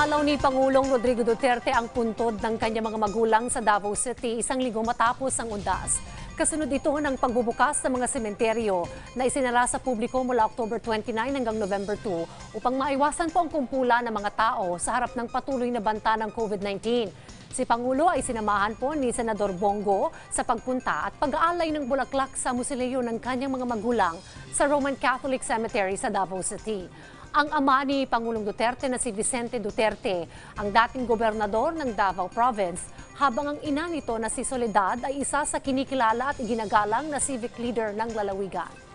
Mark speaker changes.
Speaker 1: Dinalaw ni Pangulong Rodrigo Duterte ang puntod ng kanyang mga magulang sa Davao City isang linggo matapos ang undas. Kasunod ito ng pagbubukas ng mga sementeryo na isinara sa publiko mula October 29 hanggang November 2 upang maiwasan po ang kumpulan ng mga tao sa harap ng patuloy na banta ng COVID-19. Si Pangulo ay sinamahan po ni Senador Bongo sa pagpunta at pag-aalay ng bulaklak sa musileo ng kanyang mga magulang sa Roman Catholic Cemetery sa Davao City. Ang ama ni Pangulong Duterte na si Vicente Duterte, ang dating gobernador ng Davao Province, habang ang ina nito na si Soledad ay isa sa kinikilala at iginagalang na civic leader ng lalawigan.